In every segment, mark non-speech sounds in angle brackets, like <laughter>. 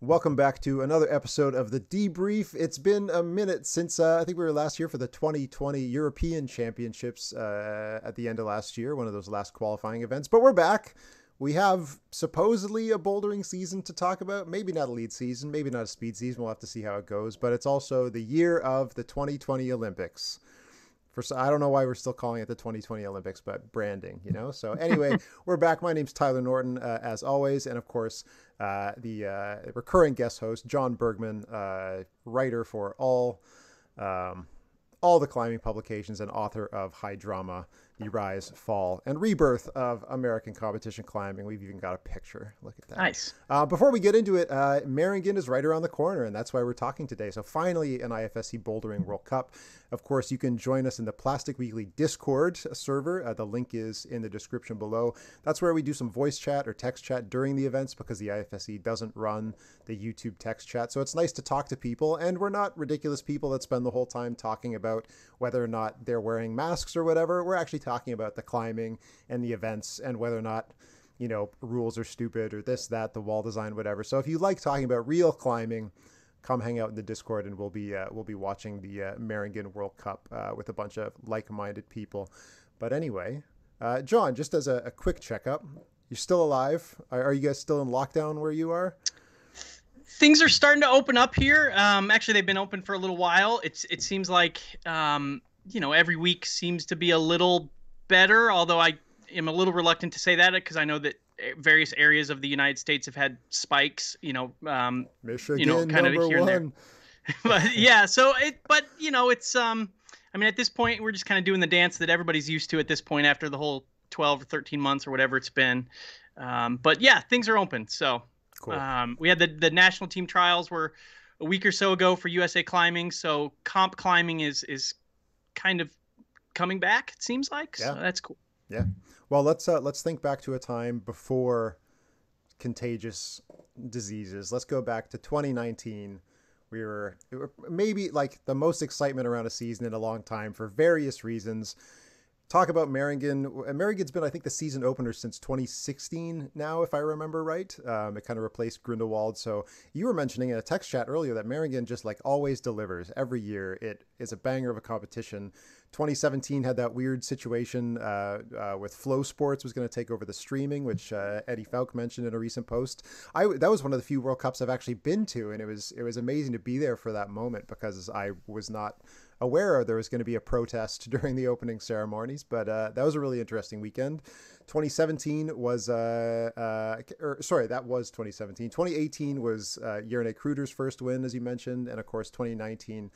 Welcome back to another episode of the debrief. It's been a minute since uh, I think we were last year for the 2020 European Championships uh, at the end of last year, one of those last qualifying events. But we're back. We have supposedly a bouldering season to talk about. Maybe not a lead season, maybe not a speed season. We'll have to see how it goes. But it's also the year of the 2020 Olympics for I don't know why we're still calling it the 2020 Olympics, but branding, you know. So anyway, <laughs> we're back. My name's Tyler Norton, uh, as always, and of course, uh, the uh, recurring guest host John Burgman, uh, writer for all um, all the climbing publications and author of High Drama the rise, fall, and rebirth of American competition climbing. We've even got a picture. Look at that. Nice. Uh, before we get into it, uh, Meiringen is right around the corner, and that's why we're talking today. So finally, an IFSC Bouldering World Cup. Of course, you can join us in the Plastic Weekly Discord server. Uh, the link is in the description below. That's where we do some voice chat or text chat during the events because the IFSC doesn't run the YouTube text chat. So it's nice to talk to people, and we're not ridiculous people that spend the whole time talking about whether or not they're wearing masks or whatever. We're actually talking about the climbing and the events and whether or not you know rules are stupid or this that the wall design whatever so if you like talking about real climbing come hang out in the discord and we'll be uh, we'll be watching the uh, Meiringen world cup uh, with a bunch of like-minded people. But anyway john just as a, a, quick checkup you're still alive? Are, are, you guys still in lockdown where you are? Things are starting to open up here. Um, actually they've been open for a little while. It's it seems like um, you know every week seems to be a little better, although I am a little reluctant to say that because I know that various areas of the United States have had spikes. You know, um, Michigan, you know, kind of here one. and there. <laughs> but yeah, so it, but you know, it's um, I mean, at this point, we're just kind of doing the dance that everybody's used to at this point after the whole 12 or 13 months or whatever it's been. Um, but yeah, things are open. So cool. um, we had the the national team trials were a week or so ago for USA Climbing. So comp climbing is is kind of coming back. It seems like. Yeah, so that's cool. Yeah. Well, let's uh, let's think back to a time before contagious diseases. Let's go back to 2019. We were, were maybe like the most excitement around a season in a long time for various reasons talk about Meiringen. Meiringen's been, I think, the season opener since 2016 now, if I remember right. Um, it kind of replaced Grindelwald. So you were mentioning in a text chat earlier that Meiringen just like always delivers every year. It is a banger of a competition. 2017 had that weird situation uh, uh, with FloSports was going to take over the streaming, which uh, Eddie Fowke mentioned in a recent post. I that was one of the few World Cups I've actually been to, and it was it was amazing to be there for that moment because I was not aware there was going to be a protest <laughs> during the opening ceremonies, but uh, that was a really interesting weekend. 2017 was, uh, uh, or, sorry, that was 2017. 2018 was uh, Jernej Kruder's first win, as you mentioned, and of course 2019,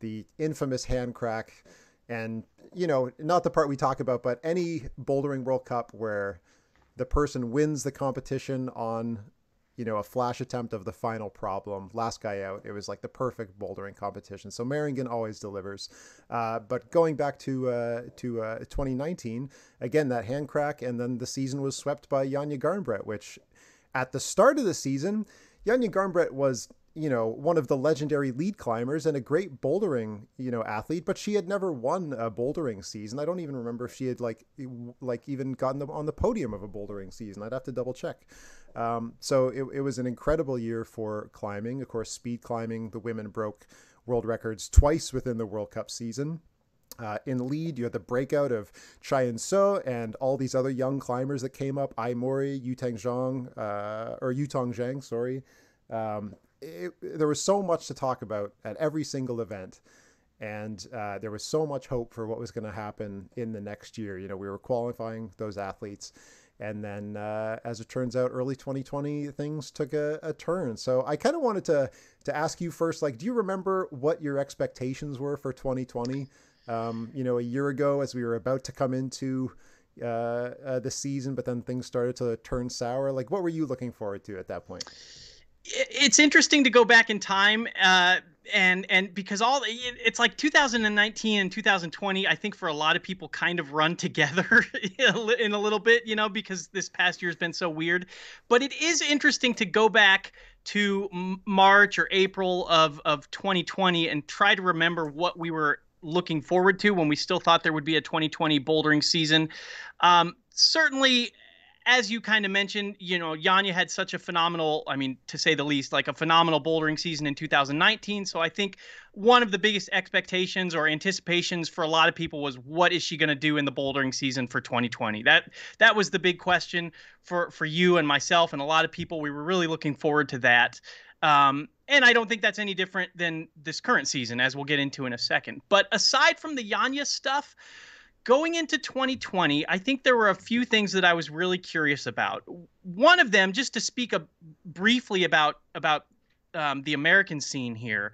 the infamous hand crack. And you know, not the part we talk about, but any bouldering World Cup where the person wins the competition on you know, a flash attempt of the final problem, last guy out. It was like the perfect bouldering competition. So Meiringen always delivers. Uh, but going back to uh, to uh, 2019, again that hand crack, and then the season was swept by Janja Garnbret, which at the start of the season, Janja Garnbret was you know one of the legendary lead climbers and a great bouldering you know athlete but she had never won a bouldering season i don't even remember if she had like like even gotten on the podium of a bouldering season i'd have to double check um, so it, it was an incredible year for climbing. Of course, speed climbing, the women broke world records twice within the World Cup season. Uh, in lead, you had the breakout of Chaehyun Seo and all these other young climbers that came up, Ai Mori, Yutang Zhang, uh, or Yutong Zhang, sorry. Um, it, there was so much to talk about at every single event. And uh, there was so much hope for what was going to happen in the next year. You know, we were qualifying those athletes and then uh, as it turns out early 2020 things took a, a turn so i kind of wanted to to ask you first like do you remember what your expectations were for 2020 um, you know a year ago as we were about to come into uh, uh, the season but then things started to turn sour like what were you looking forward to at that point it's interesting to go back in time uh, and and because all it's like 2019 and 2020 i think for a lot of people kind of run <laughs> together in a little bit you know because this past year has been so weird. But it is interesting to go back to march or april of of 2020 and try to remember what we were looking forward to when we still thought there would be a 2020 bouldering season. Um, certainly as you kind of mentioned, you know, Janja had such a phenomenal, I mean, to say the least, like a phenomenal bouldering season in 2019. So I think one of the biggest expectations or anticipations for a lot of people was what is she going to do in the bouldering season for 2020? That that was the big question for for you and myself and a lot of people. We were really looking forward to that. Um, and I don't think that's any different than this current season, as we'll get into in a second. But aside from the Janja stuff, going into 2020, I think there were a few things that I was really curious about. One of them, just to speak a, briefly about about um, the American scene here,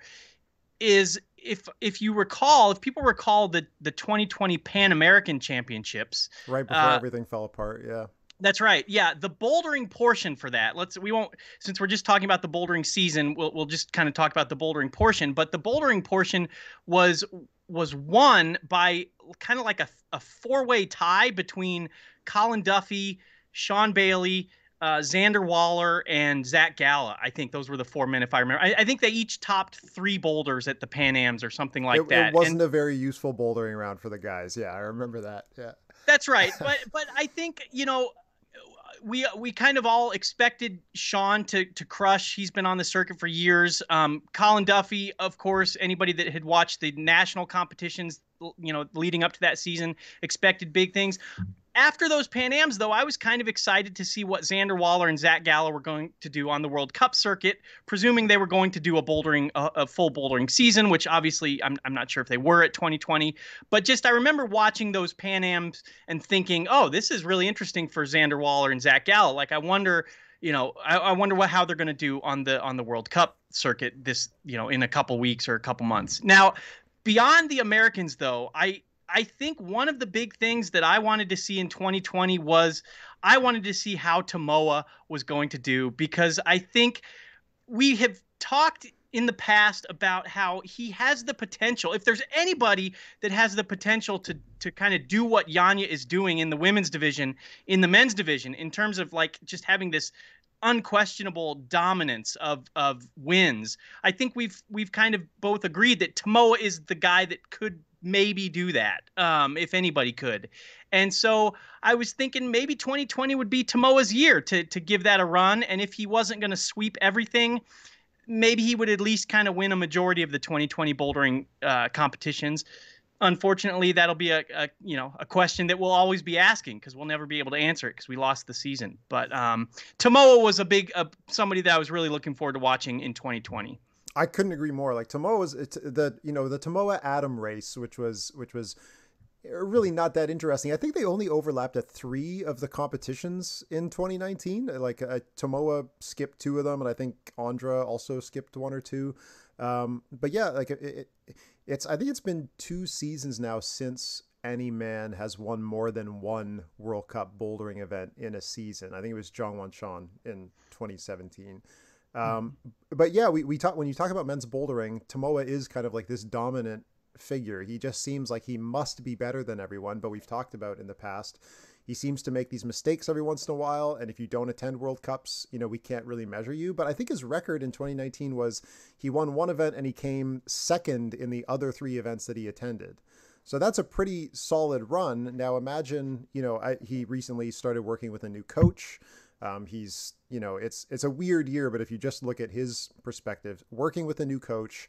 is if if you recall, if people recall the the 2020 Pan American Championships, right before uh, everything fell apart, yeah. That's right. Yeah, the bouldering portion for that. Let's we won't since we're just talking about the bouldering season, we'll we'll just kind of talk about the bouldering portion, but the bouldering portion was was won by kind of like a, a four-way tie between Colin Duffy, Sean Bailey, uh, Xander Waller and Zach Galla. I think those were the four men, if I remember. I, I, think they each topped three boulders at the Pan Ams or something like it, that. It wasn't and, a very useful bouldering round for the guys. Yeah, I remember that. Yeah, that's right. <laughs> but but I think you know we we kind of all expected Sean to to crush. He's been on the circuit for years. Um, Colin Duffy, of course, anybody that had watched the national competitions, you know, leading up to that season, expected big things after those Pan Ams, though, I was kind of excited to see what Xander Waller and Zach Galla were going to do on the World Cup circuit, presuming they were going to do a bouldering, a, a, full bouldering season, which obviously I'm, I'm not sure if they were at 2020. But just I remember watching those Pan Ams and thinking, oh, this is really interesting for Xander Waller and Zach Galla. Like I wonder, you know, I, I wonder what how they're going to do on the on the World Cup circuit this, you know, in a couple weeks or a couple months. Now, beyond the Americans, though, I I think one of the big things that I wanted to see in 2020 was I wanted to see how Tomoa was going to do because I think we have talked in the past about how he has the potential. If there's anybody that has the potential to to kind of do what Janja is doing in the women's division, in the men's division, in terms of like just having this unquestionable dominance of of wins. I think we've we've kind of both agreed that Tomoa is the guy that could maybe do that um, if anybody could. And so I was thinking maybe 2020 would be Tomoa's year to to give that a run. And if he wasn't going to sweep everything, maybe he would at least kind of win a majority of the 2020 bouldering uh, competitions. Unfortunately, that'll be a, a, you know a question that we'll always be asking because we'll never be able to answer it because we lost the season. But um, Tomoa was a big uh, somebody that I was really looking forward to watching in 2020. I couldn't agree more. Like Tomoa was the you know the Tomoa Adam race, which was which was really not that interesting. I think they only overlapped at three of the competitions in 2019. Like uh, Tomoa skipped two of them, and I think Ondra also skipped one or two. Um, but yeah, like it, it, it's I think it's been two seasons now since any man has won more than one World Cup bouldering event in a season. I think it was Jongwon Chon in 2017. Um, but yeah, we, we talk when you talk about men's bouldering, Tomoa is kind of like this dominant figure. He just seems like he must be better than everyone, but we've talked about in the past. He seems to make these mistakes every once in a while, and if you don't attend World Cups, you know, we can't really measure you. But I think his record in 2019 was he won one event and he came second in the other three events that he attended. So that's a pretty solid run. Now imagine, you know, I, he recently started working with a new coach. Um, he's, you know, it's it's a weird year, but if you just look at his perspective, working with a new coach,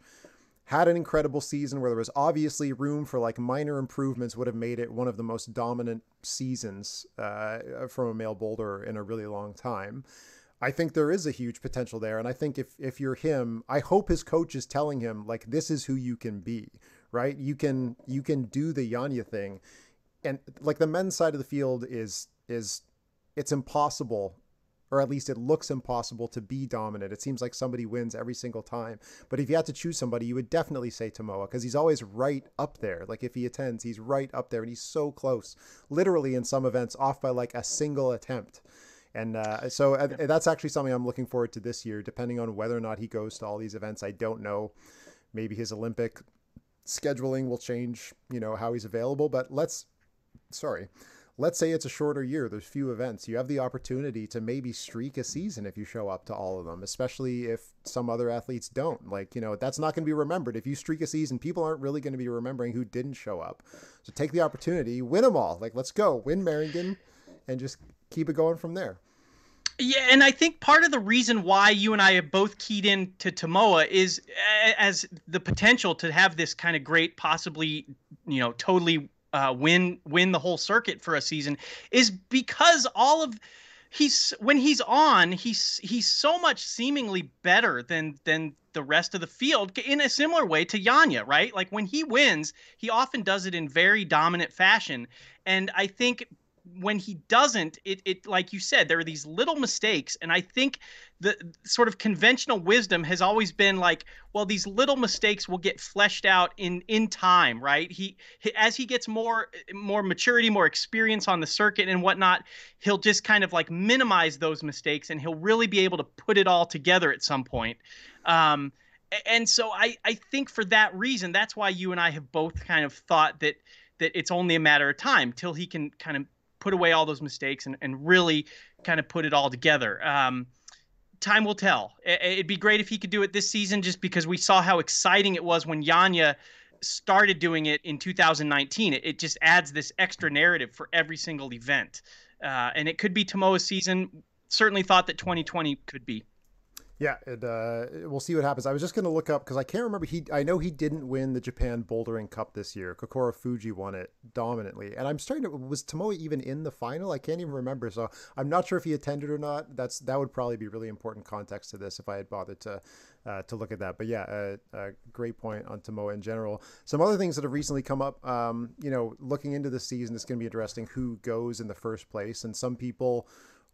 had an incredible season where there was obviously room for like minor improvements would have made it one of the most dominant seasons uh, from a male boulder in a really long time. I think there is a huge potential there, and I think if if you're him, I hope his coach is telling him like this is who you can be, right? You can you can do the Janja thing, and like the men's side of the field is is it's impossible or at least it looks impossible to be dominant. It seems like somebody wins every single time. But if you had to choose somebody, you would definitely say Tomoa because he's always right up there. Like if he attends, he's right up there and he's so close, literally in some events, off by like a single attempt. And uh, so uh, that's actually something I'm looking forward to this year, depending on whether or not he goes to all these events. I don't know. Maybe his Olympic scheduling will change, you know, how he's available. But let's, sorry let's say it's a shorter year, there's few events. You have the opportunity to maybe streak a season if you show up to all of them, especially if some other athletes don't. Like, you know, that's not going to be remembered. If you streak a season, people aren't really going to be remembering who didn't show up. So take the opportunity, win them all. Like, let's go, win Meiringen and just keep it going from there. Yeah, and I think part of the reason why you and I have both keyed in to Tomoa is as the potential to have this kind of great, possibly, you know, totally uh, win win the whole circuit for a season, is because all of he's when he's on, he's he's so much seemingly better than than the rest of the field in a similar way to Janja, right? Like when he wins, he often does it in very dominant fashion, and I think when he doesn't, it it like you said, there are these little mistakes, and I think the sort of conventional wisdom has always been like, well, these little mistakes will get fleshed out in in time, right? He, he as he gets more more maturity, more experience on the circuit and whatnot, he'll just kind of like minimize those mistakes, and he'll really be able to put it all together at some point. Um, and so I I think for that reason, that's why you and I have both kind of thought that that it's only a matter of time till he can kind of put away all those mistakes and, and really kind of put it all together. Um, time will tell. It'd be great if he could do it this season just because we saw how exciting it was when Janja started doing it in 2019. It, just adds this extra narrative for every single event. Uh, and it could be Tomoa's season. Certainly thought that 2020 could be. Yeah, it, uh, we'll see what happens. I was just going to look up because I can't remember. He, I know he didn't win the Japan Bouldering Cup this year. Kokoro Fujii won it dominantly, and I'm starting to. Was Tomoa even in the final? I can't even remember. So I'm not sure if he attended or not. That's that would probably be really important context to this if I had bothered to uh, to look at that. But yeah, a, a, great point on Tomoa in general. Some other things that have recently come up. Um, you know, looking into the season, it's going to be interesting who goes in the first place, and some people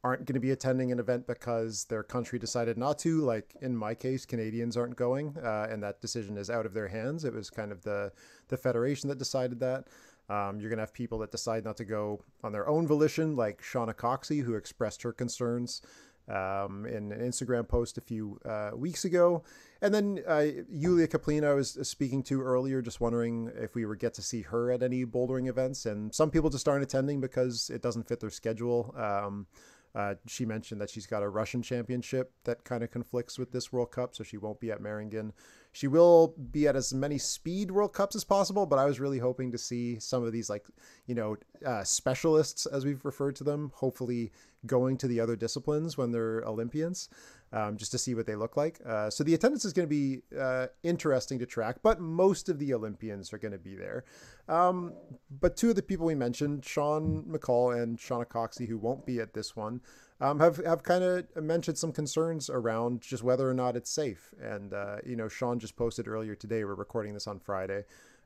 aren't going to be attending an event because their country decided not to. Like in my case, Canadians aren't going, uh, and that decision is out of their hands. It was kind of the the federation that decided that. Um, you're going to have people that decide not to go on their own volition, like Shauna Coxsey, who expressed her concerns um, in an Instagram post a few uh, weeks ago. And then uh, Yulia Kaplina I was speaking to earlier, just wondering if we would get to see her at any bouldering events. And some people just aren't attending because it doesn't fit their schedule. Um, uh, she mentioned that she's got a Russian championship that kind of conflicts with this World Cup, so she won't be at Meiringen. She will be at as many speed World Cups as possible, but I was really hoping to see some of these, like, you know, uh, specialists, as we've referred to them, hopefully going to the other disciplines when they're Olympians um, just to see what they look like. Uh, so the attendance is going to be uh, interesting to track, but most of the Olympians are going to be there. Um, but two of the people we mentioned, Sean McColl and Shauna Coxsey, who won't be at this one, um, have have kind of mentioned some concerns around just whether or not it's safe. And uh, you know, Sean just posted earlier today. We're recording this on Friday.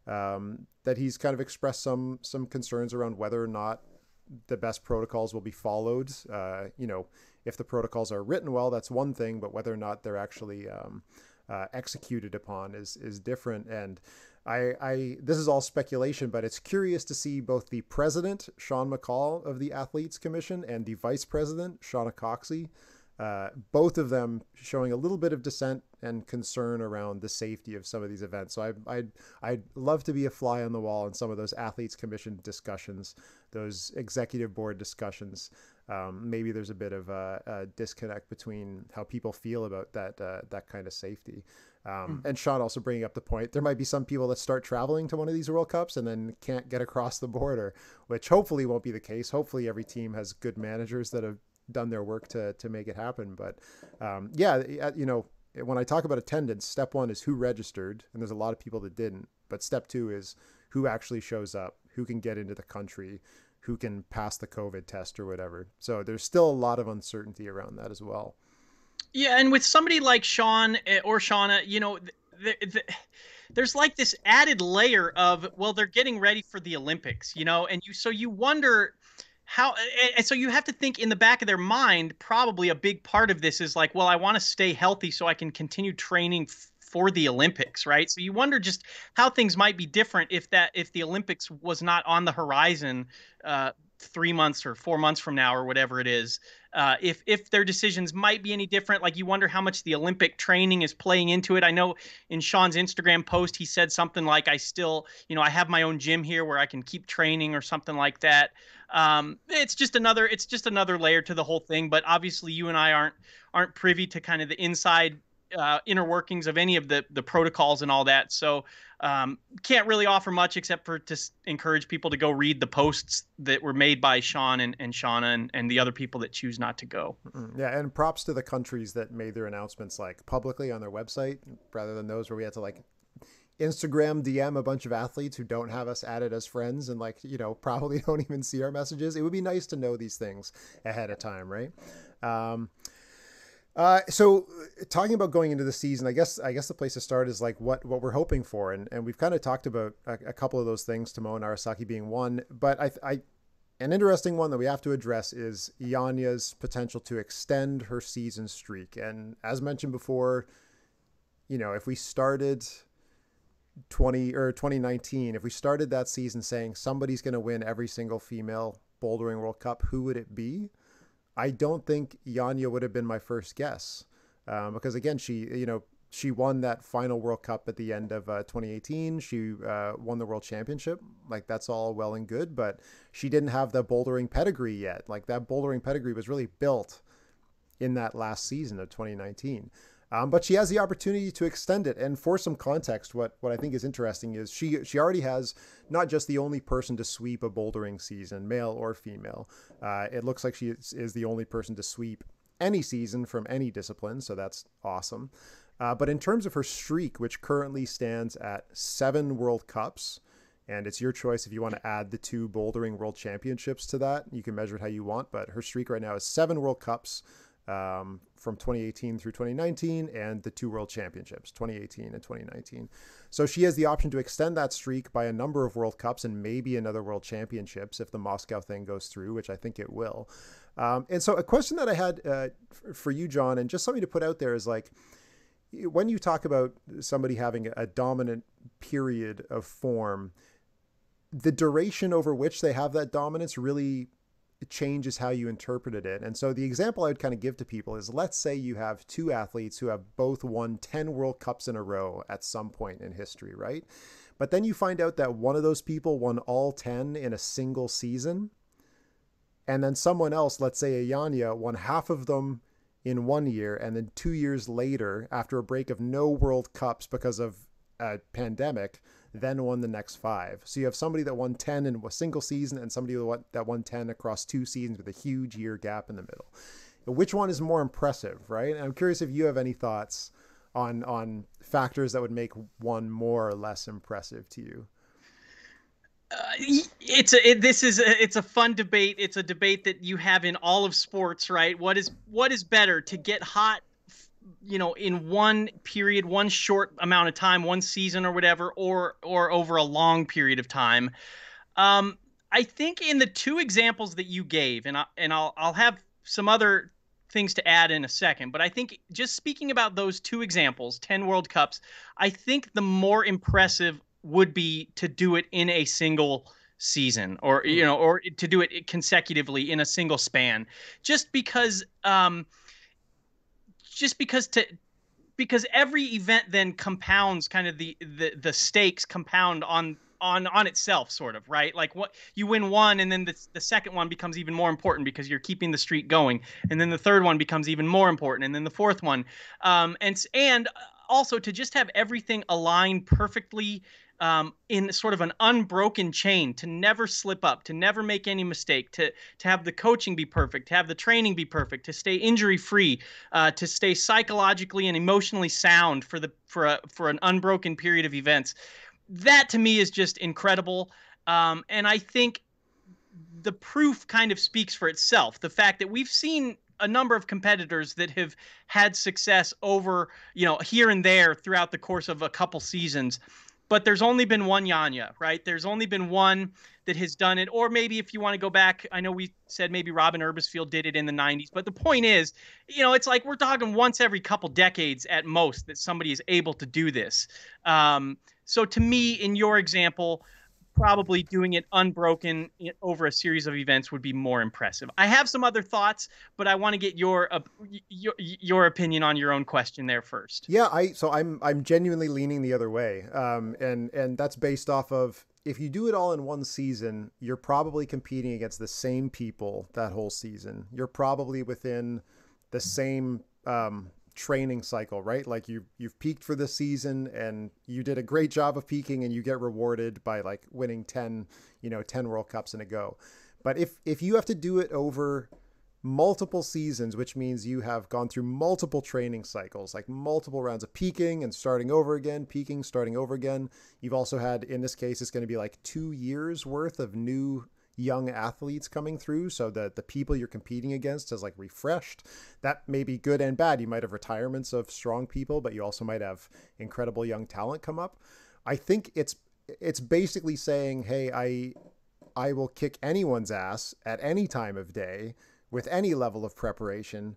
Um, that he's kind of expressed some some concerns around whether or not the best protocols will be followed. Uh, you know, if the protocols are written well, that's one thing, but whether or not they're actually um, uh, executed upon is is different. And I, I this is all speculation, but it's curious to see both the president Sean McColl of the Athletes Commission and the vice president Shauna Coxsey uh, both of them showing a little bit of dissent and concern around the safety of some of these events. So I, I'd, I'd love to be a fly on the wall in some of those athletes commission discussions, those executive board discussions. Um, maybe there's a bit of a, a, disconnect between how people feel about that uh, that kind of safety. Um, mm. And Sean also bringing up the point there might be some people that start traveling to one of these World Cups and then can't get across the border, which hopefully won't be the case. Hopefully every team has good managers that have done their work to to make it happen. But um, yeah, you know, when I talk about attendance, step one is who registered, and there's a lot of people that didn't. But step two is who actually shows up, who can get into the country, who can pass the COVID test or whatever. So there's still a lot of uncertainty around that as well. Yeah, and with somebody like Sean eh, or Shauna, you know, the, the, there's like this added layer of well, they're getting ready for the Olympics, you know, and you so you wonder how and so you have to think in the back of their mind probably a big part of this is like well i want to stay healthy so i can continue training for the olympics right? So you wonder just how things might be different if that if the olympics was not on the horizon uh, three months or four months from now or whatever it is uh, if if their decisions might be any different like you wonder how much the olympic training is playing into it. I know in sean's instagram post he said something like i still you know i have my own gym here where i can keep training or something like that. Um, it's just another it's just another layer to the whole thing but obviously you and i aren't aren't privy to kind of the inside uh, inner workings of any of the the protocols and all that. So um, can't really offer much except for to encourage people to go read the posts that were made by Sean and, and Shauna and, and the other people that choose not to go. Yeah, and props to the countries that made their announcements like publicly on their website rather than those where we had to like Instagram DM a bunch of athletes who don't have us added as friends and like, you know, <laughs> probably don't even see our messages. It would be nice to know these things ahead of time, right? Um, uh, so talking about going into the season, I guess I guess the place to start is like what what we're hoping for, and and we've kind of talked about a, a couple of those things, Tomoa Narasaki being one, but I, I an interesting one that we have to address is Janja's potential to extend her season streak, and as mentioned before, you know if we started 20 or 2019, if we started that season saying somebody's going to win every single female bouldering World Cup, who would it be? I don't think Janja would have been my first guess um, because again, she you know she won that final World Cup at the end of uh, 2018. She uh, won the World Championship. Like that's all well and good, but she didn't have the bouldering pedigree yet. Like that bouldering pedigree was really built in that last season of 2019. Um, but she has the opportunity to extend it. And for some context, what what I think is interesting is she she already has not just the only person to sweep a bouldering season, male or female. Uh, it looks like she is, is, the only person to sweep any season from any discipline, so that's awesome. Uh, but in terms of her streak, which currently stands at seven World Cups, and it's your choice if you want to add the two bouldering World Championships to that. You can measure it how you want, but her streak right now is seven World Cups um, from 2018 through 2019 and the two world championships 2018 and 2019 so she has the option to extend that streak by a number of world cups and maybe another world championships if the moscow thing goes through which i think it will. Um, and so a question that i had uh, for you john and just something to put out there is like when you talk about somebody having a dominant period of form the duration over which they have that dominance really changes how you interpreted it. And so the example I would kind of give to people is let's say you have two athletes who have both won 10 World Cups in a row at some point in history, right? But then you find out that one of those people won all 10 in a single season. And then someone else, let's say a Janja, won half of them in one year. And then two years later, after a break of no World Cups because of a pandemic, then won the next five. So you have somebody that won 10 in a single season and somebody that won 10 across two seasons with a huge year gap in the middle. Which one is more impressive, right? And I'm curious if you have any thoughts on on factors that would make one more or less impressive to you. Uh, it's a it, this is a, it's a fun debate. It's a debate that you have in all of sports, right? What is what is better to get hot you know in one period one short amount of time one season or whatever or or over a long period of time um i think in the two examples that you gave and I, and I'll I'll have some other things to add in a second but i think just speaking about those two examples 10 world cups i think the more impressive would be to do it in a single season or you hmm. know or to do it consecutively in a single span just because um just because to because every event then compounds kind of the the the stakes compound on on on itself sort of right? Like what you win one and then the, the second one becomes even more important because you're keeping the streak going. And then the third one becomes even more important and then the fourth one. Um and and also to just have everything aligned perfectly um, in sort of an unbroken chain to never slip up, to never make any mistake, to to have the coaching be perfect, to have the training be perfect, to stay injury free, uh, to stay psychologically and emotionally sound for the for a for an unbroken period of events. That to me is just incredible, um, and I think the proof kind of speaks for itself. The fact that we've seen a number of competitors that have had success over, you know, here and there throughout the course of a couple seasons but there's only been one Janja, right? There's only been one that has done it. Or maybe if you want to go back, I know we said maybe Robyn Erbesfield did it in the 90s, but the point is, you know, it's like we're talking once every couple decades at most that somebody is able to do this. Um, so to me, in your example, probably doing it unbroken over a series of events would be more impressive. I have some other thoughts, but I want to get your uh, your your opinion on your own question there first. Yeah, I so I'm I'm genuinely leaning the other way, um, and and that's based off of if you do it all in one season, you're probably competing against the same people that whole season. You're probably within the same um, training cycle, right? Like you you've peaked for the season and you did a great job of peaking and you get rewarded by like winning 10, you know, 10 World Cups in a go. But if if you have to do it over multiple seasons, which means you have gone through multiple training cycles, like multiple rounds of peaking and starting over again, peaking, starting over again. You've also had, in this case, it's going to be like two years worth of new young athletes coming through so that the people you're competing against is like refreshed. That may be good and bad. You might have retirements of strong people but you also might have incredible young talent come up. I think it's it's basically saying hey i i will kick anyone's ass at any time of day with any level of preparation.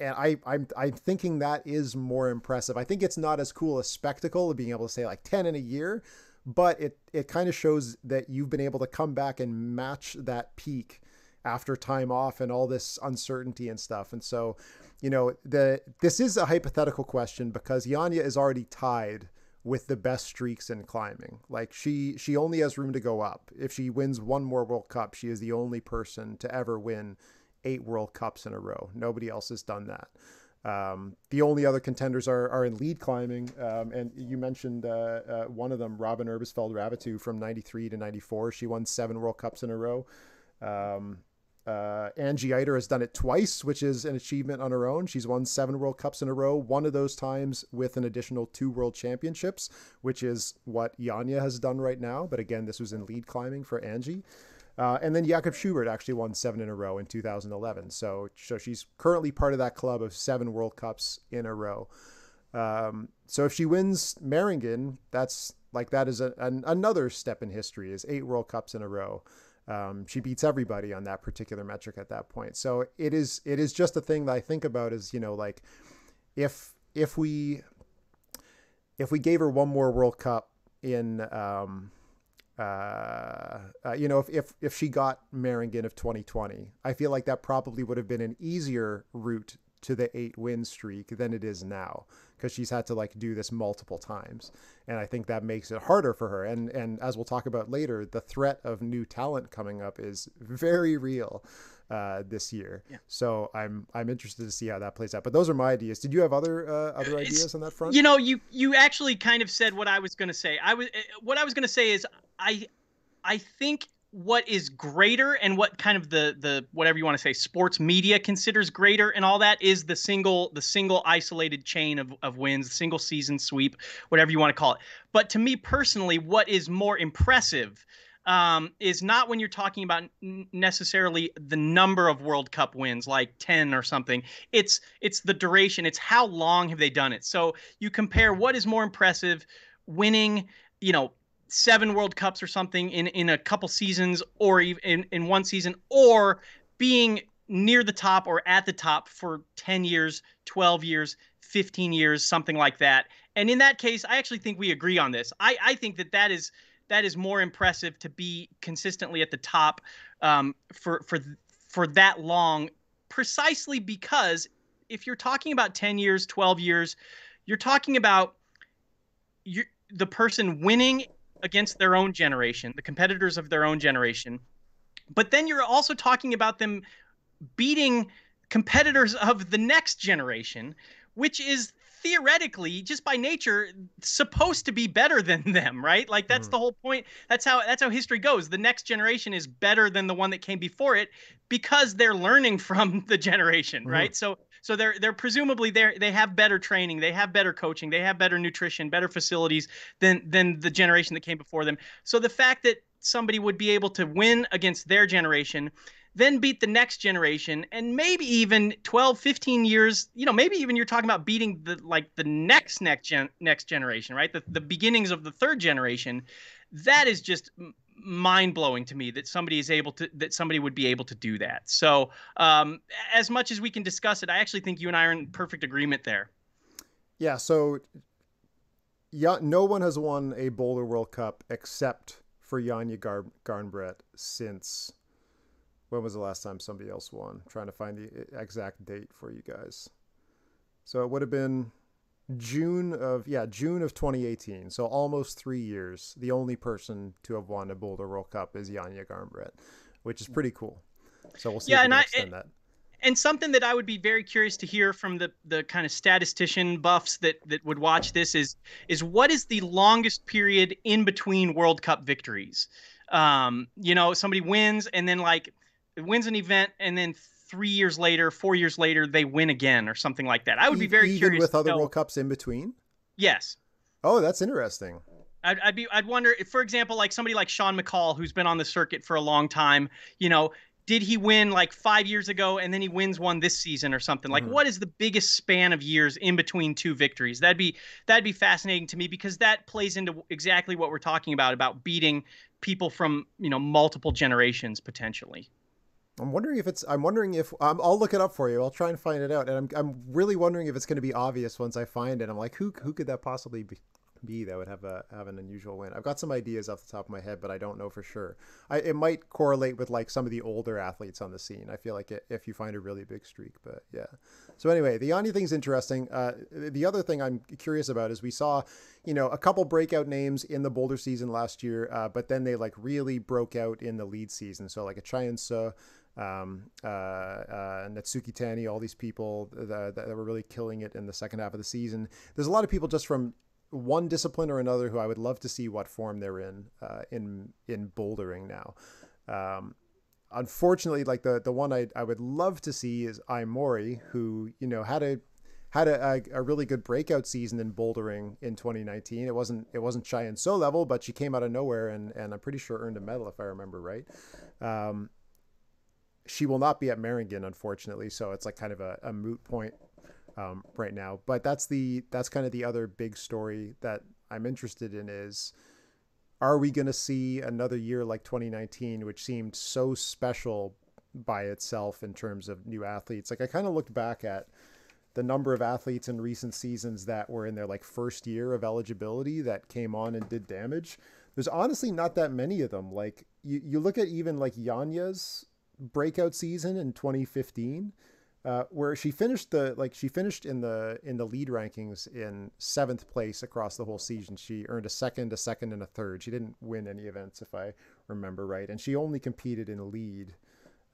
And I, I'm, I'm thinking that is more impressive. I think it's not as cool a spectacle of being able to say like 10 in a year, but it it kind of shows that you've been able to come back and match that peak after time off and all this uncertainty and stuff. And so, you know, the this is a hypothetical question because Janja is already tied with the best streaks in climbing. Like she she only has room to go up. If she wins one more World Cup, she is the only person to ever win eight World Cups in a row. Nobody else has done that. Um, the only other contenders are, are in lead climbing, um, and you mentioned uh, uh, one of them, Robyn Erbesfield Ravatau from '93 to '94. She won seven World Cups in a row. Um, uh, Angie Eiter has done it twice, which is an achievement on her own. She's won seven World Cups in a row, one of those times with an additional two World Championships, which is what Janja has done right now. But again, this was in lead climbing for Angie. Uh, and then Jakob Schubert actually won seven in a row in 2011. So, so she's currently part of that club of seven World Cups in a row. Um, so if she wins Meiringen, that's like that is a, an, another step in history is eight World Cups in a row. Um, she beats everybody on that particular metric at that point. So it is it is just a thing that I think about is you know like if if we if we gave her one more World Cup in um, uh, uh, you know, if, if if she got Meiringen of 2020, I feel like that probably would have been an easier route to the eight win streak than it is now because she's had to like do this multiple times. And i think that makes it harder for her. And and as we'll talk about later the threat of new talent coming up is very real uh, this year. Yeah. so i'm i'm interested to see how that plays out. But those are my ideas. Did you have other uh, other ideas it's, on that front? You know you you actually kind of said what i was going to say. I was eh, what i was going to say is I I think what is greater and what kind of the the whatever you want to say sports media considers greater and all that is the single the single isolated chain of, of wins the single season sweep whatever you want to call it. But to me personally what is more impressive um, is not when you're talking about necessarily the number of World Cup wins, like 10 or something. It's it's the duration. It's how long have they done it. So you compare what is more impressive, winning, you know, seven World Cups or something in in a couple seasons, or even in, in one season, or being near the top or at the top for 10 years, 12 years, 15 years, something like that. And in that case, I actually think we agree on this. I, I think that that is that is more impressive to be consistently at the top um, for for for that long, precisely because if you're talking about 10 years, 12 years, you're talking about you the person winning against their own generation, the competitors of their own generation. But then you're also talking about them beating competitors of the next generation, which is theoretically just by nature supposed to be better than <laughs> them right like that's mm. the whole point that's how that's how history goes the next generation is better than the one that came before it because they're learning <laughs> from the generation mm. right so so they're they're presumably they they have better training, they have better coaching, they have better nutrition, better facilities than than the generation that came before them. So the fact that somebody would be able to win against their generation then beat the next generation and maybe even 12 15 years you know maybe even you're talking about beating the like the next next gen next generation right the, the beginnings of the third generation that is just mind blowing to me that somebody is able to that somebody would be able to do that. So um, as much as we can discuss it, I actually think you and I are in perfect agreement there. Yeah. So yeah, no one has won a Boulder World Cup except for Janja Gar- Garnbret since when was the last time somebody else won? I'm trying to find the exact date for you guys. So it would have been June of yeah June of 2018. So almost three years. The only person to have won a Boulder World Cup is Janja Garnbret, which is pretty cool. So we'll see. Yeah, and I, extend that. and something that I would be very curious to hear from the the kind of statistician buffs that that would watch this is is what is the longest period in between World Cup victories? Um, you know, somebody wins and then like wins an event and then three years later, four years later, they win again or something like that. I would be very Even curious with other. World Cups in between. Yes. Oh, that's interesting. I'd, I'd be I'd wonder if, for example, like somebody like Sean McColl, who's been on the circuit for a long time, you know, did he win like five years ago and then he wins one this season or something? Like, Mhm. what is the biggest span of years in between two victories? That'd be that'd be fascinating to me because that plays into exactly what we're talking about about beating people from you know multiple generations potentially. I'm wondering if it's. I'm wondering if. Um, I'll look it up for you. I'll try and find it out. And I'm. I'm really wondering if it's going to be obvious once I find it. I'm like, who. Who could that possibly be? Be that would have a have an unusual win. I've got some ideas off the top of my head, but I don't know for sure. I it might correlate with like some of the older athletes on the scene. I feel like it, if you find a really big streak, but yeah. So anyway, the Yanni thing's interesting. Uh, the other thing I'm curious about is we saw, you know, a couple breakout names in the Boulder season last year, uh, but then they like really broke out in the lead season. So like a Chayan um, uh, uh, Natsuki Tanii, all these people that, that were really killing it in the second half of the season. There's a lot of people just from one discipline or another who I would love to see what form they're in uh, in in bouldering now. Um, unfortunately, like the the one I, I would love to see is Ai Mori, who you know had a had a, a, really good breakout season in bouldering in 2019. It wasn't it wasn't and so level, but she came out of nowhere and and I'm pretty sure earned a medal if I remember right. Um, she will not be at Meiringen, unfortunately, so it's like kind of a, a moot point um, right now. But that's the that's kind of the other big story that I'm interested in is are we going to see another year like 2019, which seemed so special by itself in terms of new athletes? Like I kind of looked back at the number of athletes in recent seasons that were in their like first year of eligibility that came on and did damage. There's honestly not that many of them. Like you, you look at even like Janja's breakout season in 2015 uh, where she finished the like she finished in the in the lead rankings in seventh place across the whole season. She earned a second, a second, and a third. She didn't win any events if I remember right, and she only competed in lead.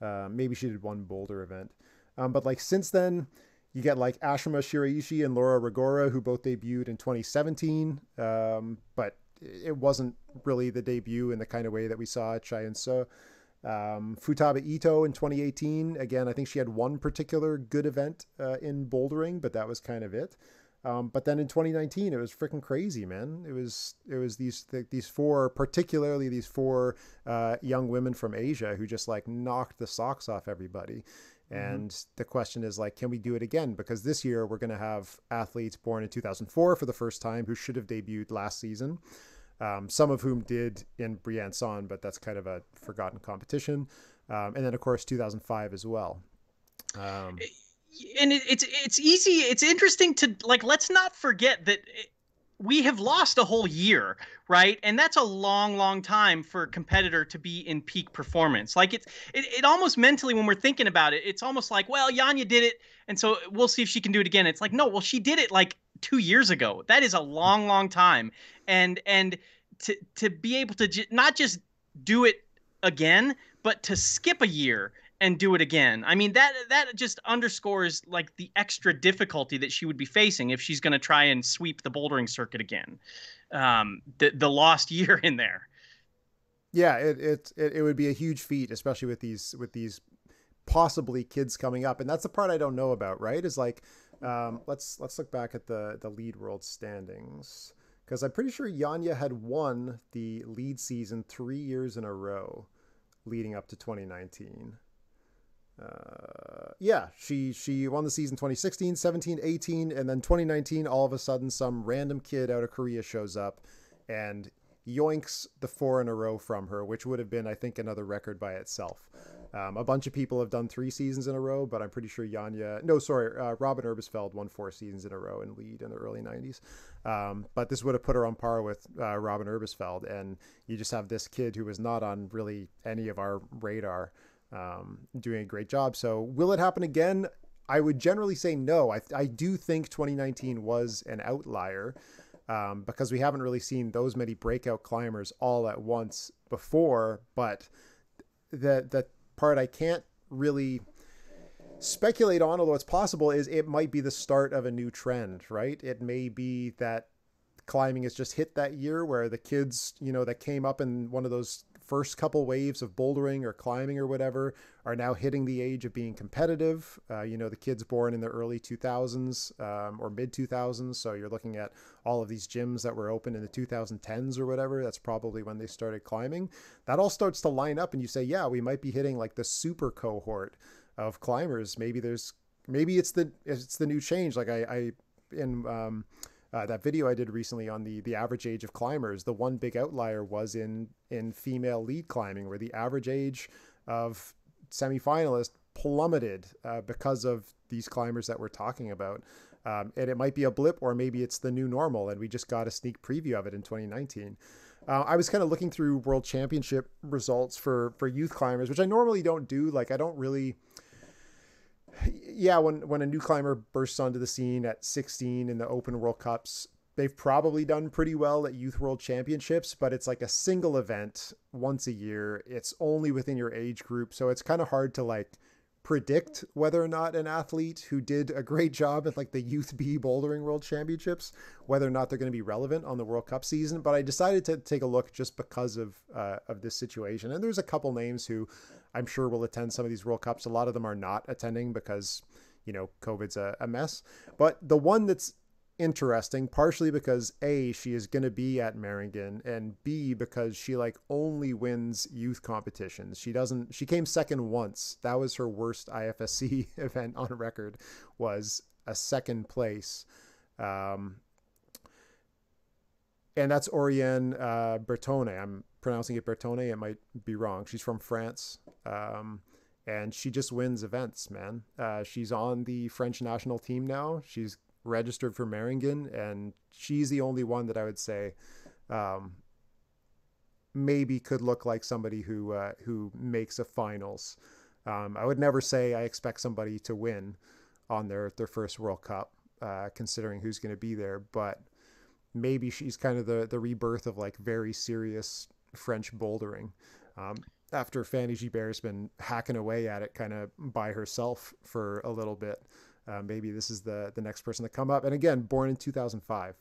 Uh, maybe she did one boulder event, um, but like since then, you get like Ashima Shiraishi and Laura Rogora who both debuted in 2017, um, but it wasn't really the debut in the kind of way that we saw at Su. Um, Futaba Ito in 2018. Again, I think she had one particular good event uh, in bouldering, but that was kind of it. Um, but then in 2019, it was freaking crazy, man. It was it was these th- these four, particularly these four uh, young women from Asia who just like knocked the socks off everybody. And mm-hmm. the question is like, can we do it again? Because this year we're going to have athletes born in 2004 for the first time who should have debuted last season um, some of whom did in Briançon, but that's kind of a forgotten competition. Um, and then, of course, 2005 as well. Um, and it, it's it's easy. It's interesting to like. Let's not forget that we have lost a whole year, right? And that's a long, long time for a competitor to be in peak performance. Like it's it, it almost mentally when we're thinking about it, it's almost like, well, Janja did it, and so we'll see if she can do it again. It's like, no, well, she did it like two years ago. That is a long, long time, and and to to be able to j- not just do it again, but to skip a year and do it again. I mean that that just underscores like the extra difficulty that she would be facing if she's going to try and sweep the bouldering circuit again. Um, the the lost <laughs> year in there. Yeah, it, it it it would be a huge feat, especially with these with these possibly kids coming up, and that's the part I don't know about. Right? Is like, um, let's let's look back at the the lead world standings because I'm pretty sure Janja had won the lead season three years in a row, leading up to 2019 uh, yeah, she she won the season 2016, 17, 18, and then 2019. All of a sudden, some random kid out of Korea shows up and yoinks the four in a row from her, which would have been, I think, another record by itself. Um, a bunch of people have done three seasons in a row, but I'm pretty sure Yanya, no, sorry, uh, Robyn Erbesfield won four seasons in a row in lead in the early 90s. Um, but this would have put her on par with uh, Robyn Erbesfield. And you just have this kid who was not on really any of our radar um, doing a great job. So, will it happen again? I would generally say no. I, I do think 2019 was an outlier um, because we haven't really seen those many breakout climbers all at once before. But the the part I can't really speculate on, although it's possible, is it might be the start of a new trend, right? It may be that climbing has just hit that year where the kids, you know, that came up in one of those first couple waves of bouldering or climbing or whatever are now hitting the age of being competitive. Uh, you know, the kids born in the early 2000s um, or mid 2000s. So you're looking at all of these gyms that were open in the 2010s or whatever. That's probably when they started climbing. That all starts to line up, and you say, yeah, we might be hitting like the super cohort of climbers. Maybe there's maybe it's the it's the new change. Like I, I in um, uh, that video I did recently on the the average age of climbers, the one big outlier was in in female lead climbing, where the average age of semifinalists plummeted uh, because of these climbers that we're talking about. Um, and it might be a blip, or maybe it's the new normal, and we just got a sneak preview of it in 2019. Uh, I was kind of looking through World Championship results for for youth climbers, which I normally don't do. Like I don't really yeah, when when a new climber bursts onto the scene at 16 in the Open World Cups, they've probably done pretty well at Youth World Championships, but it's like a single event once a year. It's only within your age group, so it's kind of hard to like predict whether or not an athlete who did a great job at like the Youth B Bouldering World Championships, whether or not they're going to be relevant on the World Cup season. But I decided to take a look just because of uh, of this situation, and there's a couple names who I'm sure will attend some of these World Cups. A lot of them are not attending because, you know, COVID's a, a mess. But the one that's interesting, partially because A, she is going to be at Meiringen, and B, because she like only wins youth competitions. She doesn't, she came second once. That was her worst IFSC <laughs> event on record, was a second place. Um, and that's Oriane uh, Bertone. I'm pronouncing it Bertone. It might be wrong. She's from France. Um, and she just wins events, man. Uh, she's on the French national team now. She's registered for Meiringen, and she's the only one that I would say um, maybe could look like somebody who uh, who makes a finals. Um, I would never say I expect somebody to win on their their first World Cup, uh, considering who's going to be there, but maybe she's kind of the the rebirth of like very serious French bouldering. Um, after Fanny Gibert's been hacking away at it kind of by herself for a little bit, uh, maybe this is the the next person to come up. And again, born in 2005.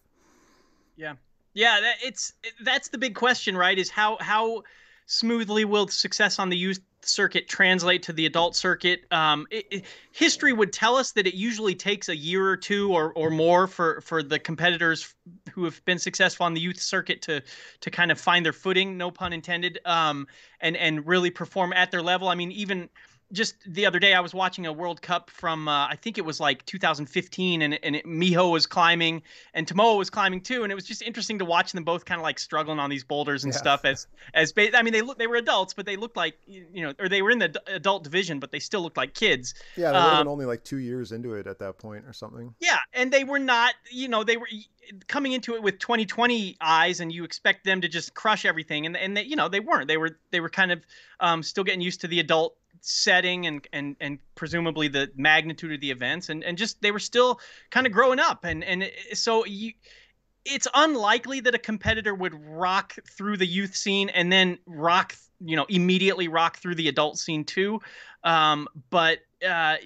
Yeah, yeah, that, it's that's the big question, right? Is how how smoothly will success on the youth circuit translate to the adult circuit? Um, it, it, history would tell us that it usually takes a year or two or, or more for, for the competitors who have been successful on the youth circuit to to kind of find their footing, no pun intended, um, and and really perform at their level. I mean, even just the other day I was watching a World Cup from uh, I think it was like 2015, and and it, Miho was climbing and Tomoa was climbing too, and it was just interesting to watch them both kind of like struggling on these boulders and yeah. stuff. As as I mean they look they were adults, but they looked like you know, or they were in the adult division, but they still looked like kids. Yeah, they were um, only like two years into it at that point or something. Yeah, and they were not, you know, they were coming into it with 2020 eyes, and you expect them to just crush everything, and and they, you know they weren't. They were they were kind of um, still getting used to the adult setting and and and presumably the magnitude of the events. And and just they were still kind of growing up. And and so you it's unlikely that a competitor would rock through the youth scene and then rock you know immediately rock through the adult scene too. Um, but uh,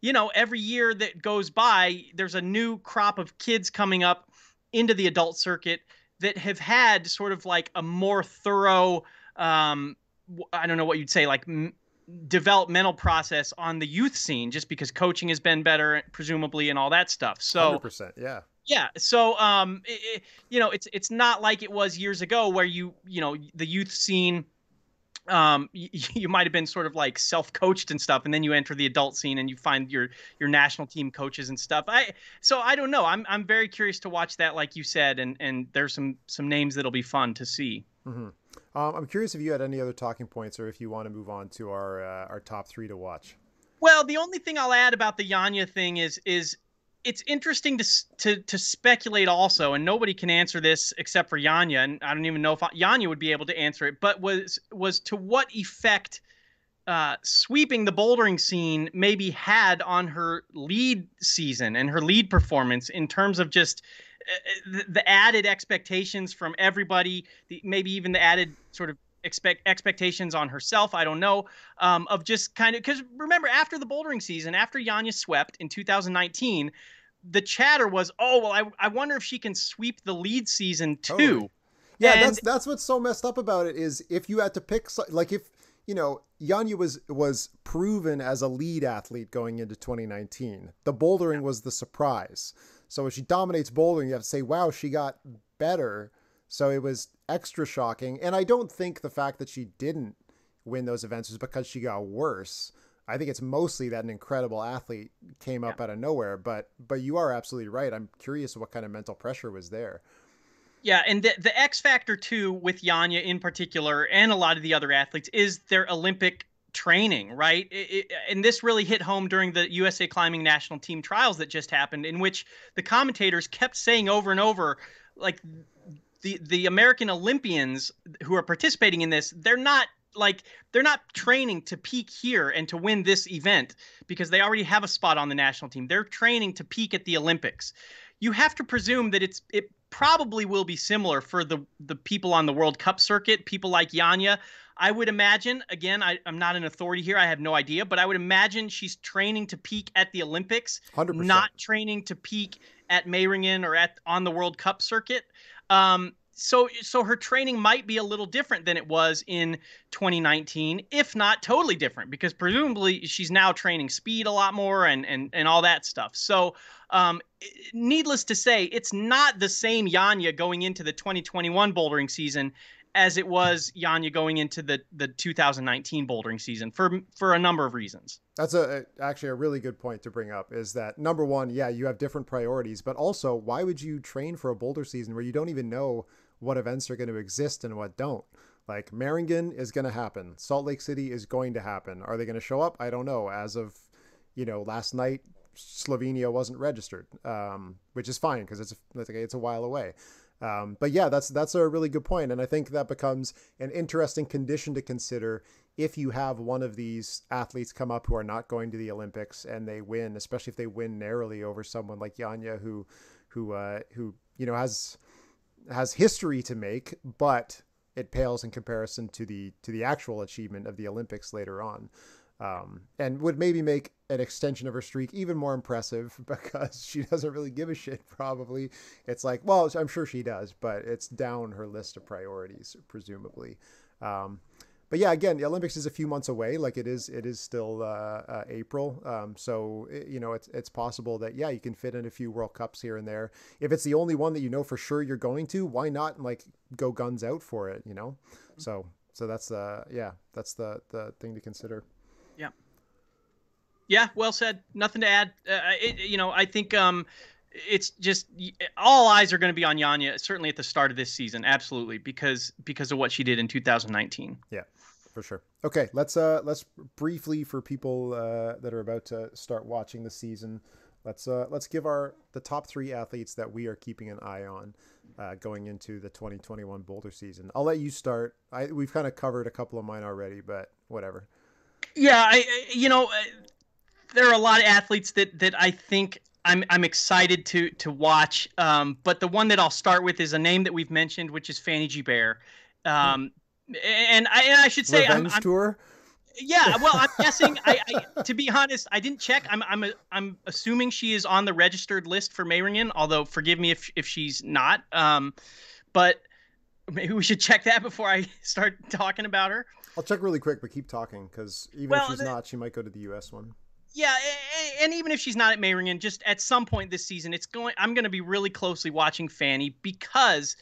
you know every year that goes by there's a new crop of kids coming up into the adult circuit that have had sort of like a more thorough um, I don't know what you'd say, like m- developmental process on the youth scene, just because coaching has been better, presumably, and all that stuff. So, 100%, yeah. Yeah, so um, it, it, you know, it's it's not like it was years ago where you you know the youth scene um <laughs> you, you might have been sort of like self-coached and stuff and then you enter the adult scene and you find your your national team coaches and stuff i so i don't know i'm i'm very curious to watch that like you said and and there's some some names that'll be fun to see mm-hmm. Um, I'm curious if you had any other talking points, or if you want to move on to our uh, our top three to watch. Well, the only thing I'll add about the Janja thing is is it's interesting to to to speculate also, and nobody can answer this except for Janja, and I don't even know if Janja would be able to answer it. But was was to what effect uh, sweeping the bouldering scene maybe had on her lead season and her lead performance in terms of just the, added expectations from everybody, the, maybe even the added sort of expect expectations on herself. I don't know. Um, of just kind of because remember after the bouldering season, after Janja swept in 2019, the chatter was, oh well, I I wonder if she can sweep the lead season too. Totally. Yeah, and, that's that's what's so messed up about it is if you had to pick like if you know Janja was was proven as a lead athlete going into 2019. The bouldering was the surprise. So if she dominates bouldering, you have to say, wow, she got better. So it was extra shocking. And I don't think the fact that she didn't win those events was because she got worse. I think it's mostly that an incredible athlete came up yeah. out of nowhere. But but you are absolutely right. I'm curious what kind of mental pressure was there. Yeah, and the the X factor too with Janja in particular, and a lot of the other athletes, is their Olympic training, right? It, it, and this really hit home during the USA Climbing National Team trials that just happened, in which the commentators kept saying over and over, like the the American Olympians who are participating in this, they're not like they're not training to peak here and to win this event because they already have a spot on the national team. They're training to peak at the Olympics. You have to presume that it's it probably will be similar for the the people on the World Cup circuit, people like Janja. I would imagine, again, I, am not an authority here. I have no idea, but I would imagine she's training to peak at the Olympics, 100%. not training to peak at Meiringen or at on the World Cup circuit. Um, so so her training might be a little different than it was in 2019 if not totally different because presumably she's now training speed a lot more and and and all that stuff so um, needless to say it's not the same Janja going into the 2021 bouldering season as it was Janja going into the the 2019 bouldering season for for a number of reasons. That's a actually a really good point to bring up is that number one, yeah, you have different priorities, but also why would you train for a boulder season where you don't even know what events are going to exist and what don't? Like Meiringen is going to happen, Salt Lake City is going to happen. Are they going to show up? I don't know. As of you know, last night Slovenia wasn't registered, um, which is fine because it's a, it's a while away. Um, but yeah, that's that's a really good point, and I think that becomes an interesting condition to consider if you have one of these athletes come up who are not going to the Olympics and they win, especially if they win narrowly over someone like Janja who who uh, who you know has has history to make, but it pales in comparison to the to the actual achievement of the Olympics later on um, and would maybe make an extension of her streak even more impressive <laughs> because she doesn't really give a shit. Probably, it's like, well, I'm sure she does, but it's down her list of priorities, presumably. Um, but yeah, again, the Olympics is a few months away. Like it is, it is still uh, uh, April. Um, so it, you know, it's it's possible that yeah, you can fit in a few World Cups here and there. If it's the only one that you know for sure you're going to, why not like go guns out for it? You know, so so that's uh yeah, that's the the thing to consider. Yeah. Well said. Nothing to add. Uh, it, you know, I think um, it's just all eyes are going to be on Janja certainly at the start of this season, absolutely, because because of what she did in 2019. Yeah, for sure. Okay, let's uh let's briefly for people uh, that are about to start watching the season, let's uh let's give our the top three athletes that we are keeping an eye on. Uh, going into the 2021 Boulder season, I'll let you start. I we've kind of covered a couple of mine already, but whatever. Yeah, I you know uh, there are a lot of athletes that that I think I'm I'm excited to to watch. Um, but the one that I'll start with is a name that we've mentioned, which is Fanny Gibert. Um, and I and I should say Revenge I'm, I'm, tour. Yeah, well, I'm guessing. <laughs> I, I, to be honest, I didn't check. I'm I'm I'm assuming she is on the registered list for Meiringen. Although, forgive me if if she's not. Um, but maybe we should check that before I <laughs> start talking about her. I'll check really quick, but keep talking because even well, if she's the, not, she might go to the U.S. one. Yeah, and even if she's not at Meiringen, just at some point this season, it's going. I'm going to be really closely watching Fanny because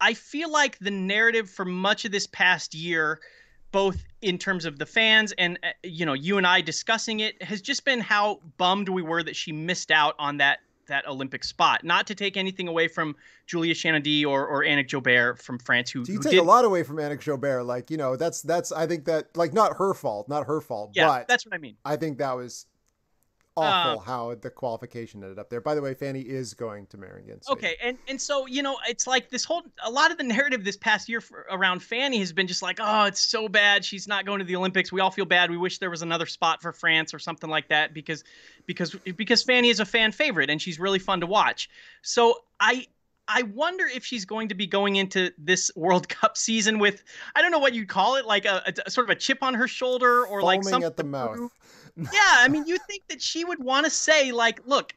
I feel like the narrative for much of this past year, both in terms of the fans and uh, you know you and I discussing it, has just been how bummed we were that she missed out on that that Olympic spot. Not to take anything away from Julia Chanourdie or or Anouck Jaubert from France, who, so you who take did... a lot away from Anouck Jaubert. Like you know, that's that's I think that like not her fault, not her fault. Yeah, but that's what I mean. I think that was awful uh, how the qualification ended up there. By the way, Fanny is going to. So okay, and and so you know, it's like this whole a lot of the narrative this past year for, around Fanny has been just like, oh, it's so bad she's not going to the Olympics. We all feel bad. We wish there was another spot for France or something like that because because because Fanny is a fan favorite and she's really fun to watch. So I I wonder if she's going to be going into this World <laughs> Cup season with I don't know what you'd call it, like a, a sort of a chip on her shoulder or Foaming like something at the mouth. <laughs> yeah, I mean, you think that she would want to say like, look,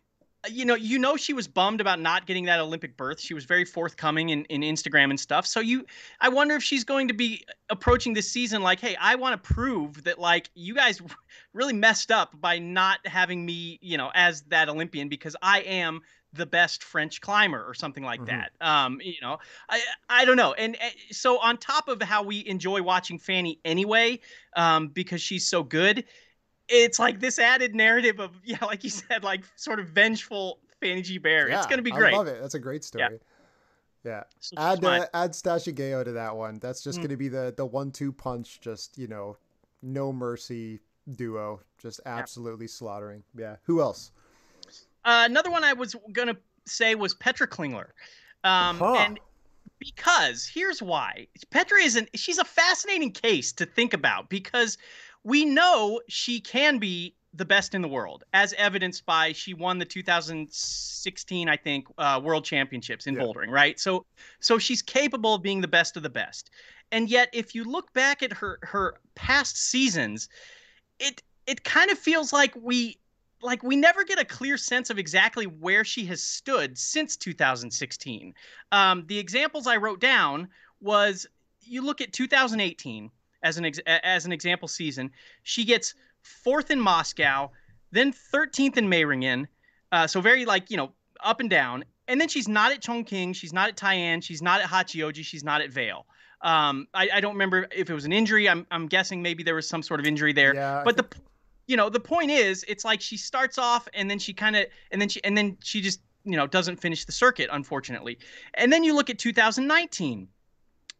you know, you know, she was bummed about not getting that Olympic berth. She was very forthcoming in, in Instagram and stuff. So you, I wonder if she's going to be approaching this season like, hey, I want to prove that like you guys <laughs> really messed up by not having me, you know, as that Olympian because I am the best French climber or something like mm-hmm. that. Um, you know, I I don't know. And, and, so on top of how we enjoy watching Fanny anyway, um, because she's so good it's like this added narrative of yeah, like you said, like sort of vengeful Fanny Gibert. Yeah, it's gonna be great. I love it. That's a great story. Yeah. Yeah. So add uh, add Stashigeo to that one. That's just mm. going to be the the one two punch. Just you know, no mercy duo. Just absolutely yeah. slaughtering. Yeah. Who else? Uh, another one I was gonna say was Petra Klingler, um, huh. and because here's why Petra isn't. She's a fascinating case to think about because we know she can be the best in the world, as evidenced by she won the 2016, I think, uh, World Championships in yeah. bouldering, right? So, so she's capable of being the best of the best. And yet, if you look back at her her past seasons, it it kind of feels like we like we never get a clear sense of exactly where she has stood since 2016. Um, the examples I wrote down was you look at 2018 as an ex- as an example season. She gets fourth in Moscow, then 13th in Meiringen. Uh, so very like you know up and down. And then she's not at Chongqing, she's not at Tai'an, she's not at Hachioji, she's not at Vail. Um, I, I, don't remember if it was an injury. I'm, I'm guessing maybe there was some sort of injury there. Yeah, but think... the, you know, the point is, it's like she starts off and then she kind of, and then she, and then she just, you know, doesn't finish the circuit, unfortunately. And then you look at 2019,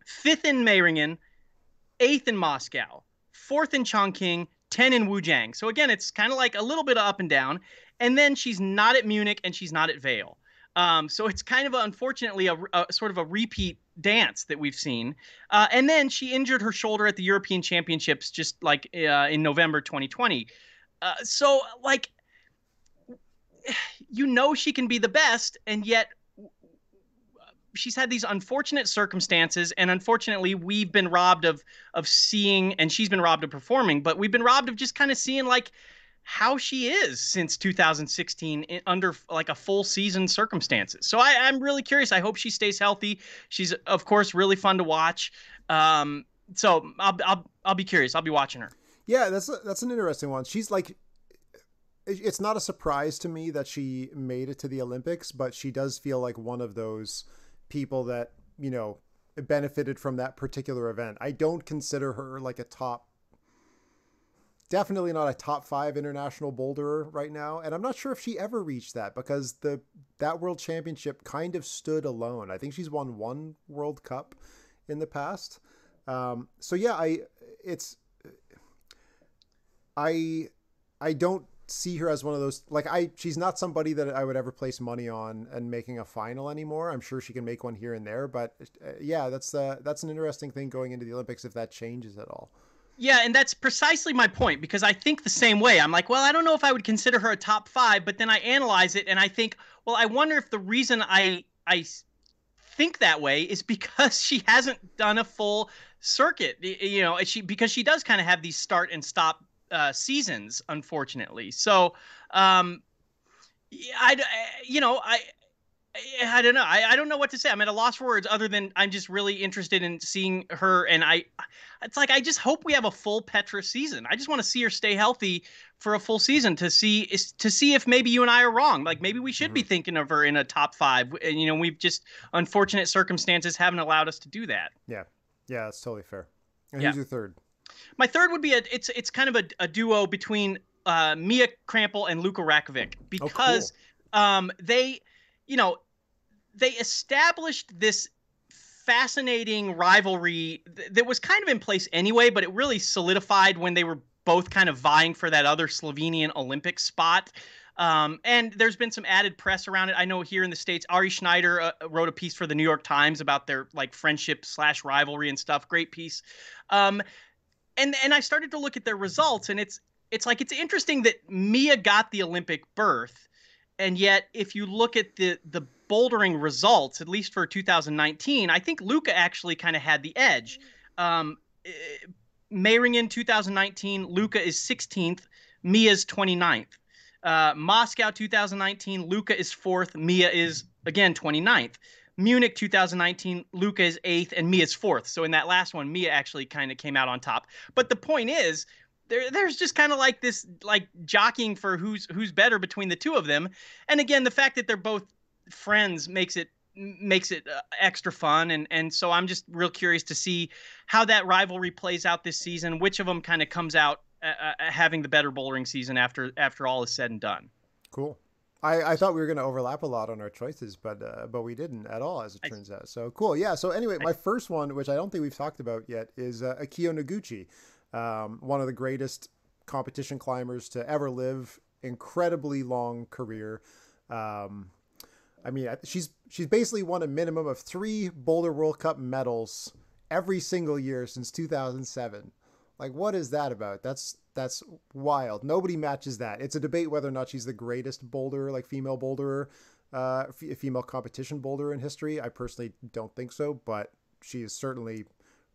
fifth in Meiringen, eighth in Moscow, fourth in Chongqing, 10 in Wujiang. So again, it's kind of like a little bit of up and down. And then she's not at Munich and she's not at Vail. Um, so it's kind of a, unfortunately a, a, sort of a repeat dance that we've seen. Uh, and then she injured her shoulder at the European Championships just like uh, in November 2020. Uh, so like <sighs> you know she can be the best, and yet she's had these unfortunate circumstances and unfortunately we've been robbed of of seeing and she's been robbed of performing but we've been robbed of just kind of seeing like how she is since 2016 under like a full season circumstances. So I, i'm really curious. I hope she stays healthy. She's of course really fun to watch. Um, so I'll, I'll i'll be curious. I'll be watching her. Yeah that's a, that's an interesting one. She's like it's not a surprise to me that she made it to the olympics but she does feel like one of those people that you know benefited from that particular event. I don't consider her like a top definitely not a top 5 international boulderer right now and I'm not sure if she ever reached that because the that world championship kind of stood alone. I think she's won one World Cup in the past. Um, so yeah, I it's I I don't see her as one of those like I she's not somebody that I would ever place money on and making a final anymore. I'm sure she can make one here and there, but uh, yeah, that's uh, that's an interesting thing going into the Olympics if that changes at all. Yeah, and that's precisely my point because I think the same way. I'm like, well, I don't know if I would consider her a top 5, but then I analyze it and I think, well, I wonder if the reason I I think that way is <laughs> because she hasn't done a full circuit. You know, she because she does kind of have these start and stop uh, seasons, unfortunately. So, um, I, you know, I, I don't know. I, I don't know what to say. I'm at a loss for words other than I'm just really interested in seeing her. And I, it's like, I just hope we have a full Petra season. I just want to see her stay healthy for a full season to see, to see if maybe you and I are wrong. Like maybe we should mm-hmm. be thinking of her in a top five. And, you know, we've just unfortunate circumstances haven't allowed us to do that. Yeah. Yeah. That's totally fair. And yeah. who's your third? My third would be a it's it's kind of a, a duo between uh, Mia Krampl and Luka Rakovec because oh, cool. um, they, you know, they established this fascinating rivalry that was kind of in place anyway, but it really solidified when they were both kind of vying for that other Slovenian Olympic spot. Um, and there's been some added press around it. I know here in the states, Ari Schneider uh, wrote a piece for the New York Times about their like friendship slash rivalry and stuff. Great piece. Um, and and I started to look at their results, and it's it's like it's interesting that Mia got the Olympic berth, and yet if you look at the the bouldering results, at least for 2019, I think Luca actually kind of had the edge. Um, eh, Meiringen 2019, Luca is 16th, Mia's 29th. Uh, Moscow 2019, Luca is fourth, Mia is again 29th. Munich 2019, Luca is eighth, and Mia is fourth. So in that last one, Mia actually kind of came out on top. But the point is, there, there's just kind of like this like jockeying for who's who's better between the two of them. And again, the fact that they're both friends makes it makes it uh, extra fun and and so I'm just real curious to see how that rivalry plays out this season which of them kind of comes out uh, uh, having the better bowling season after after all is said and done cool I, I thought we were going to overlap a lot on our choices, but uh, but we didn't at all, as it I, turns out. So cool, yeah. So anyway, I, my first one, which I don't think we've talked about yet, is uh, Akiyo Noguchi, um, one of the greatest competition climbers to ever live. Incredibly long career. Um, I mean, she's she's basically won a minimum of three Boulder World Cup medals every single year since 2007. Like, what is that about? That's that's wild. Nobody matches that. It's a debate whether or not she's the greatest boulder, like female boulderer, uh, f- female competition boulder in history. I personally don't think so, but she is certainly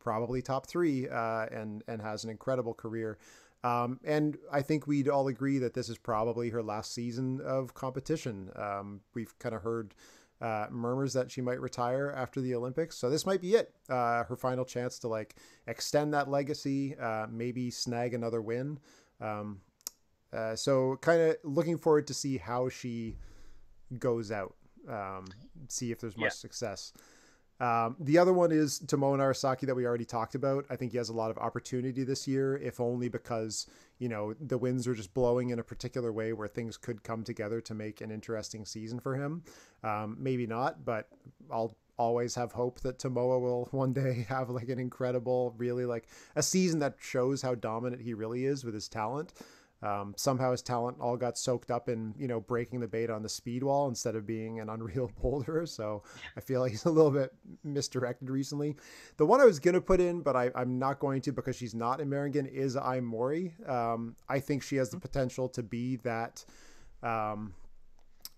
probably top three, uh, and and has an incredible career. Um, and I think we'd all agree that this is probably her last season of competition. Um, we've kind of heard uh, murmurs that she might retire after the Olympics, so this might be it. Uh, her final chance to like extend that legacy, uh, maybe snag another win. Um, uh, so kind of looking forward to see how she goes out. Um, see if there's much yeah. success. Um, the other one is Tomoa Narasaki that we already talked about. I think he has a lot of opportunity this year, if only because you know the winds are just blowing in a particular way where things could come together to make an interesting season for him. Um, maybe not, but I'll always have hope that Tomoa will <laughs> one day have like an incredible, really like a season that shows how dominant he really is with his talent. Um, somehow his talent all got soaked up in you know breaking the bait on the speed wall instead of being an unreal <laughs> boulder. So I feel like he's a little bit misdirected recently. The one I was gonna put in, but I, am not going to because she's not in Meiringen, is Ai Mori. Um, I think she has the potential to be that. Um,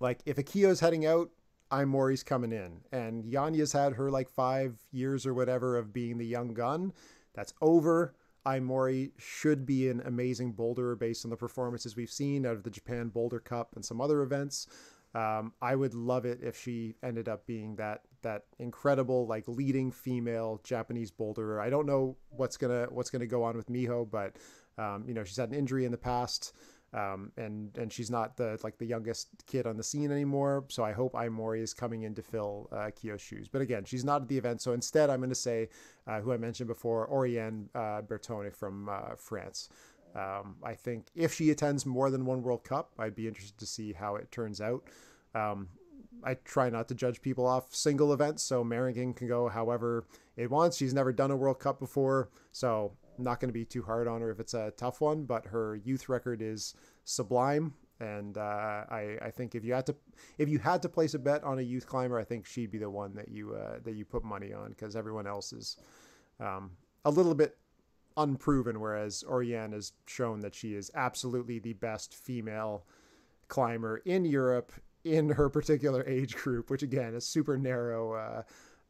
like if Akiyo's heading out, Ai Mori's coming in, and Janja's had her like five years or whatever of being the young gun. That's over. Ai Mori should be an amazing boulderer based on the performances we've seen out of the Japan Boulder Cup and some other events. Um, I would love it if she ended up being that that incredible like leading female Japanese boulderer. I don't know what's gonna what's gonna go on with Miho, but um, you know she's had an injury in the past um, and and she's not the like the youngest kid on the scene anymore. So I hope Ai Mori is coming in to fill uh, Kyo's shoes. But again, she's not at the event. So instead, I'm going to say uh, who I mentioned before, Oriane uh, Bertone from uh, France. Um, I think if she attends more than one World Cup, I'd be interested to see how it turns out. Um, I try not to judge people off single events, so Meiringen can go however it wants. She's never done a World Cup before, so Not going to be too hard on her if it's a tough one, but her youth record is sublime. And uh, I, I think if you had to if you had to place a bet on a youth climber, I think she'd be the one that you uh, that you put money on because everyone else is um, a little bit unproven. Whereas Oriane has shown that she is absolutely the best female climber in Europe in her particular age group, which again is super narrow uh,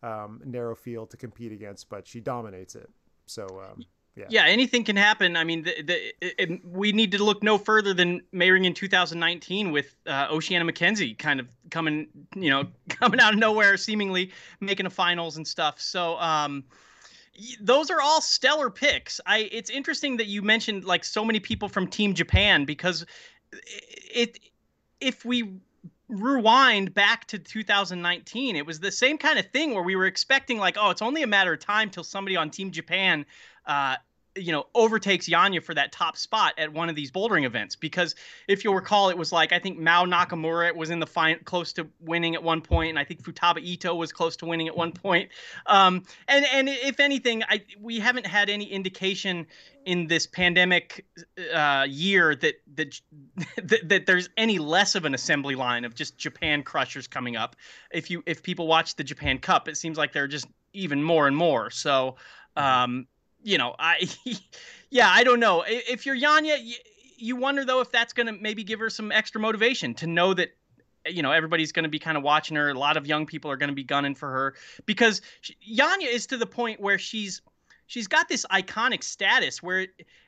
um, narrow field to compete against, but she dominates it. So um, yeah. yeah, anything can happen. I mean, the, the, it, we need to look no further than Meiringen 2019 with uh, Oceania Mackenzie kind of coming, you know, <laughs> coming out of nowhere, seemingly making a finals and stuff. So, um, those are all stellar picks. I it's interesting that you mentioned like so many people from Team Japan because it if we rewind back to 2019 it was the same kind of thing where we were expecting like oh it's only a matter of time till somebody on team japan uh, you know overtakes Janja for that top spot at one of these bouldering events. Because if you'll recall it was like I think Mao Nakamura was in the fine close to winning at one point and I think Futaba Ito was close to winning at one point. Um, and and if anything I we haven't had any indication in this pandemic uh, year that, that <laughs> that that there's any less of an assembly line of just Japan crushers coming up. If you if people watch the Japan Cup it seems like they're just even more and more. So um, you know, I, <laughs> yeah, I don't know. If you're Janja, you, you wonder though if that's going to maybe give her some extra motivation to know that you know everybody's going to be kind of watching her. A lot of young people are going to be gunning for her because she, Janja is to the point where she's she's got this iconic status where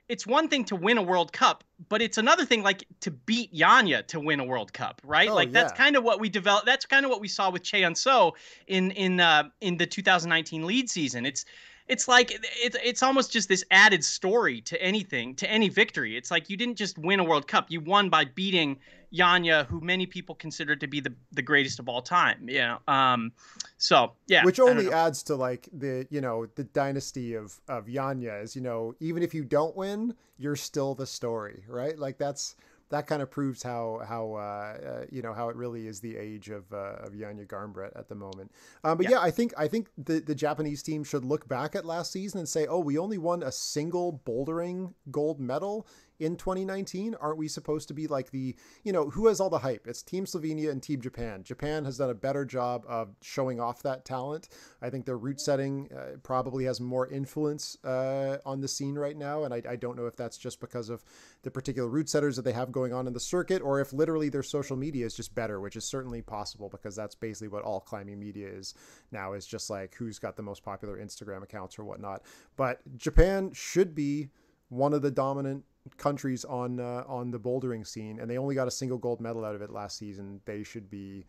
it's one thing to win a World Cup, but it's another thing like to beat Janja to win a World Cup, right? Oh, like that's yeah. kind of what we developed. That's kind of what we saw with Cheon So in in uh, in the 2019 lead season. It's it's like it's it's almost just this added story to anything to any victory. It's like you didn't just win a World Cup; you won by beating Janja, who many people consider to be the the greatest of all time. Yeah. Um. So yeah. which only adds to like the you know the dynasty of of Janja is you know even if you don't win you're still the story right like that's that kind of proves how how uh, uh, you know how it really is the age of uh, of Janja Garnbret at the moment. Um, but yeah. Yeah. I think I think the the Japanese team should look back at last season and say, oh, we only won a single bouldering gold medal in 2019 aren't we supposed to be like the you know who has all the hype? It's team slovenia and team japan. Japan has done a better job of showing off that talent. I think their route setting uh, probably has more influence uh, on the scene right now and I, I don't know if that's just because of the particular route setters that they have going on in the circuit or if literally their social media is just better which is certainly possible because that's basically what all climbing media is now is just like who's got the most popular instagram accounts or whatnot. But japan should be one of the dominant countries on uh, on the bouldering scene, and they only got a single gold medal out of it last season. They should be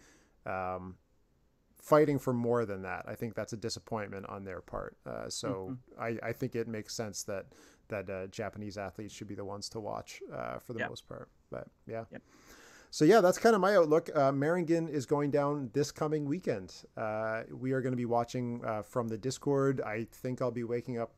um, fighting for more than that. I think that's a disappointment on their part. Uh, so I, I think it makes sense that that uh, Japanese athletes should be the ones to watch uh, for the Yep. most part. But yeah. Yep. So yeah, that's kind of my outlook. Uh, Meiringen is going down this coming weekend. Uh, we are going to be watching uh, from the Discord. I think I'll be waking up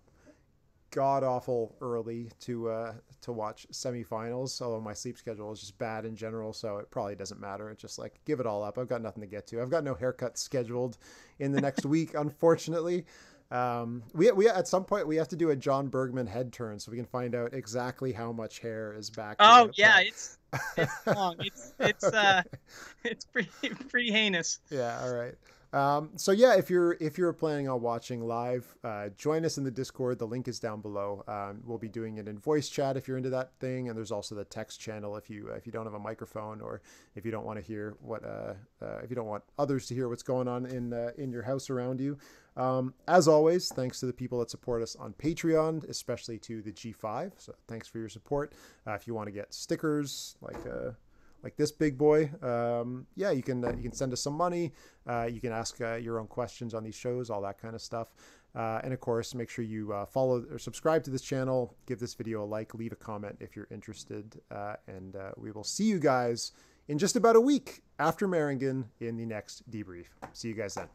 god awful early to uh, to watch semifinals. Although my sleep schedule is just bad in general, so it probably doesn't matter. It's just like give it all up. I've got nothing to get to. I've got no haircut scheduled in the next <laughs> week, unfortunately. Um, we we at some point we have to do a John Burgman head turn so we can find out exactly how much hair is back. Oh yeah, it's it's long. It's it's uh <laughs> <laughs> it's pretty pretty heinous. yeah all right um, so yeah if you're if you're planning on watching live uh, join us in the discord. The link is down below. Um, we'll be doing it in voice chat if you're into that thing. And there's also the text channel if you uh, if you don't have a microphone or if you don't want to hear what uh, uh, if you don't want others to hear what's going on in uh, in your house around you. Um, as always thanks to the people that support us on patreon especially to the g5 so thanks for your support. Uh, if you want to get stickers like like this big boy, um, yeah, you can uh, you can send us some money. Uh, you can ask uh, your own questions on these shows, all that kind of stuff. Uh, and of course, make sure you uh, follow or subscribe to this channel. Give this video a like, leave a comment if you're interested, uh, and we will see you guys in just about a week after Meiringen in the next debrief. See you guys then.